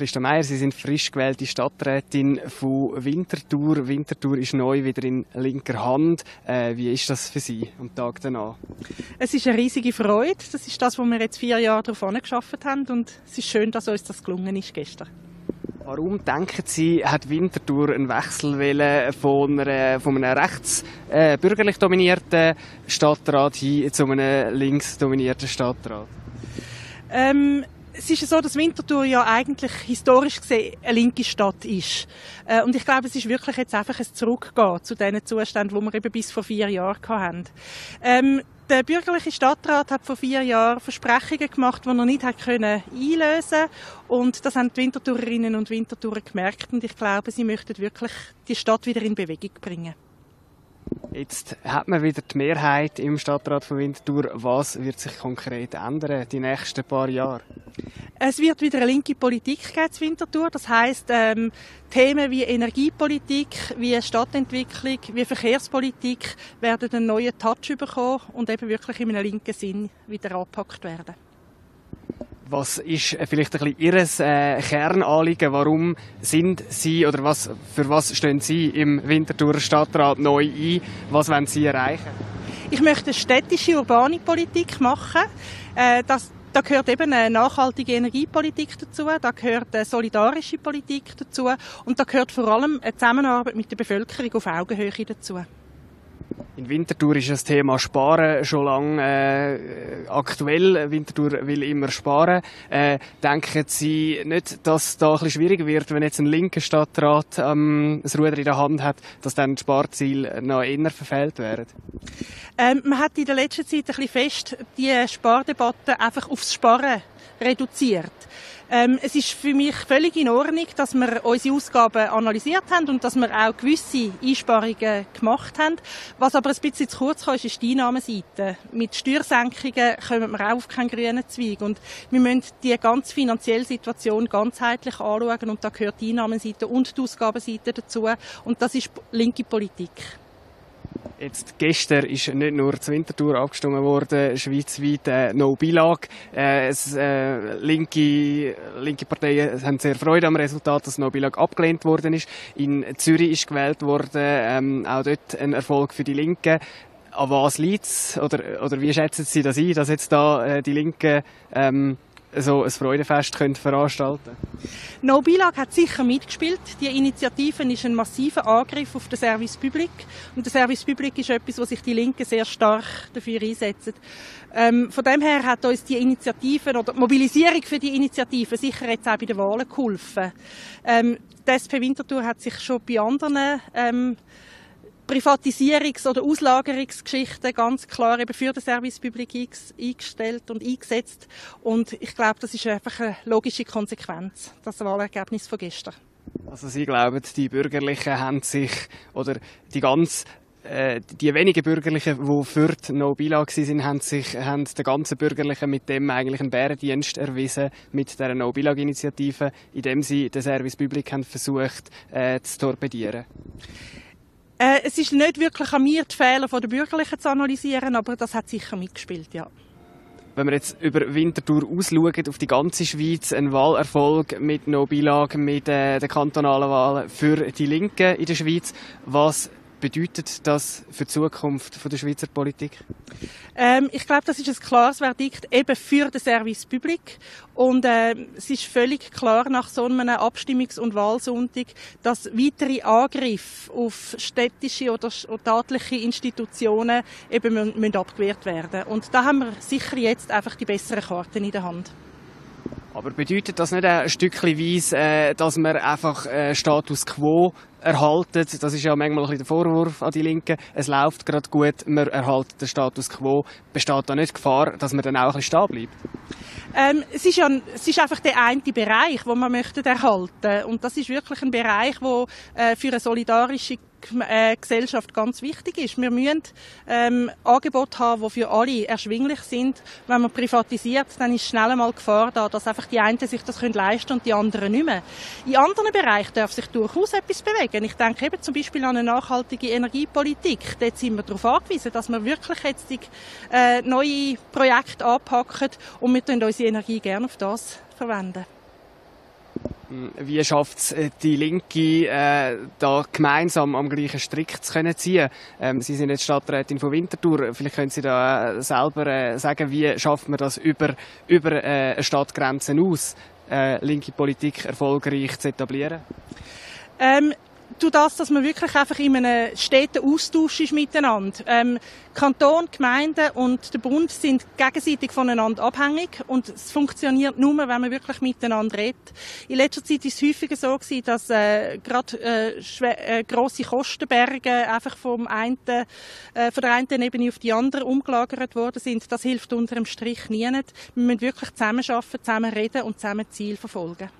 Christa Meier, Sie sind frisch gewählte Stadträtin von Winterthur. Winterthur ist neu wieder in linker Hand. Äh, wie ist das für Sie am Tag danach? Es ist eine riesige Freude. Das ist das, was wir jetzt vier Jahre darauf geschafft haben. Und es ist schön, dass uns das gelungen ist gestern. Warum denken Sie, hat Winterthur einen Wechsel von, einer, von einem rechts äh, bürgerlich dominierten Stadtrat hin zu einem links dominierten Stadtrat? Ähm, es ist so, dass Winterthur ja eigentlich historisch gesehen eine linke Stadt ist. Äh, und ich glaube, es ist wirklich jetzt einfach ein Zurückgehen zu den Zuständen, die wir eben bis vor vier Jahren hatten. Ähm, der bürgerliche Stadtrat hat vor vier Jahren Versprechungen gemacht, die er nicht hat können einlösen Und das haben die Winterthurerinnen und Winterthurer gemerkt. Und ich glaube, sie möchten wirklich die Stadt wieder in Bewegung bringen. Jetzt hat man wieder die Mehrheit im Stadtrat von Winterthur. Was wird sich konkret ändern die nächsten paar Jahre? Es wird wieder eine linke Politik geben in Winterthur. Das heißt ähm, Themen wie Energiepolitik, wie Stadtentwicklung, wie Verkehrspolitik werden einen neuen Touch bekommen und eben wirklich in einem linken Sinn wieder angepackt werden. Was ist äh, vielleicht ein bisschen Ihr äh, Kernanliegen? Warum sind Sie oder was, für was stehen Sie im Winterthurer Stadtrat neu ein? Was wollen Sie erreichen? Ich möchte städtische, urbane Politik machen. Äh, das, da gehört eben eine nachhaltige Energiepolitik dazu, da gehört eine solidarische Politik dazu und da gehört vor allem eine Zusammenarbeit mit der Bevölkerung auf Augenhöhe dazu. In Winterthur ist das Thema Sparen schon lange äh, aktuell. Winterthur will immer sparen. Äh, denken Sie nicht, dass es da ein bisschen schwieriger wird, wenn jetzt ein linker Stadtrat ähm, das Ruder in der Hand hat, dass dann die Sparziele noch eher verfehlt werden? Ähm, man hat in der letzten Zeit ein bisschen fest die Spardebatte einfach aufs Sparen reduziert. Ähm, es ist für mich völlig in Ordnung, dass wir unsere Ausgaben analysiert haben und dass wir auch gewisse Einsparungen gemacht haben. Was aber ein bisschen zu kurz kommt, ist die Einnahmenseite. Mit Steuersenkungen kommen wir auch auf keinen grünen Zweig. Und wir müssen die ganze finanzielle Situation ganzheitlich anschauen und da gehört die Einnahmenseite und die Ausgabenseite dazu. Und das ist linke Politik. Jetzt gestern ist nicht nur zur Wintertour abgestimmt worden, schweizweit äh, No Bilag. Äh, es, äh, linke, linke Parteien haben sehr Freude am Resultat, dass No Bilag abgelehnt worden ist. In Zürich ist gewählt worden, ähm, auch dort ein Erfolg für die Linken. An was liegt es? Oder, oder wie schätzen Sie das ein, dass jetzt da äh, die Linken ähm, so ein Freudenfest können veranstalten No Bilag hat sicher mitgespielt. Die Initiative ist ein massiver Angriff auf den Service Public. Und der Service Public ist etwas, wo sich die Linken sehr stark dafür einsetzen. Ähm, von dem her hat uns die Initiative oder die Mobilisierung für die Initiative sicher jetzt auch bei den Wahlen geholfen. Ähm, die SP Winterthur hat sich schon bei anderen ähm, Privatisierungs- oder Auslagerungsgeschichten ganz klar eben für den Service Public eingestellt und eingesetzt. Und ich glaube, das ist einfach eine logische Konsequenz, das Wahlergebnis von gestern. Also Sie glauben, die Bürgerlichen haben sich, oder die ganz äh, die wenigen Bürgerlichen, die für die No Bila waren, haben sich haben den ganzen Bürgerlichen mit dem eigentlich einen Bärendienst erwiesen, mit der No Bilag Initiative, indem sie den Service Public haben versucht äh, zu torpedieren. Äh, es ist nicht wirklich an mir, die Fehler der Bürgerlichen zu analysieren, aber das hat sicher mitgespielt, ja. Wenn wir jetzt über Winterthur ausschauen, auf die ganze Schweiz, ein Wahlerfolg mit No-Bilag, mit äh, den kantonalen Wahlen für die Linken in der Schweiz. Was bedeutet das für die Zukunft der Schweizer Politik? Ähm, ich glaube, das ist ein klares Verdikt eben für den Service Public. Und äh, es ist völlig klar nach so einem Abstimmungs- und Wahlsonntag, dass weitere Angriffe auf städtische oder staatliche Institutionen eben müssen abgewehrt werden. Und da haben wir sicher jetzt einfach die besseren Karten in der Hand. Aber bedeutet das nicht ein Stückchen weiss, äh, dass man einfach äh, Status quo erhaltet? Das ist ja manchmal ein bisschen der Vorwurf an die Linken. Es läuft gerade gut, man erhaltet den Status quo. Besteht da nicht Gefahr, dass man dann auch ein bisschen stehen bleibt? Ähm, es, ist ja, es ist einfach der eine Bereich, den man möchte erhalten Und das ist wirklich ein Bereich, der äh, für eine solidarische äh, Gesellschaft ganz wichtig ist. Wir müssen ähm, Angebote haben, die für alle erschwinglich sind. Wenn man privatisiert, dann ist schnell einmal Gefahr da, dass einfach die einen sich das können leisten und die anderen nicht mehr. In anderen Bereichen darf sich durchaus etwas bewegen. Ich denke eben zum Beispiel an eine nachhaltige Energiepolitik. Dort sind wir darauf angewiesen, dass wir wirklich jetzt die, äh, neue Projekte anpacken und wir unsere Energie gerne auf das verwenden. Wie schafft es äh, die Linke, äh, da gemeinsam am gleichen Strick zu können ziehen? Ähm, Sie sind jetzt Stadträtin von Winterthur. Vielleicht können Sie da äh, selber äh, sagen, wie schafft man das über, über äh, Stadtgrenzen aus, äh, linke Politik erfolgreich zu etablieren? Ähm, durch das, dass man wirklich einfach in einem steten Austausch ist miteinander. Ähm, Kanton, Gemeinden und der Bund sind gegenseitig voneinander abhängig und es funktioniert nur, wenn man wirklich miteinander redet. In letzter Zeit ist es häufiger so gewesen, dass äh, gerade äh, äh, grosse Kostenberge einfach vom einen, äh, von der einen Ebene auf die andere umgelagert worden sind. Das hilft unter dem Strich nie. Wir müssen wirklich zusammenarbeiten, zusammen reden und zusammen Ziel verfolgen.